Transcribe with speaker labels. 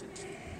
Speaker 1: City.